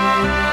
Música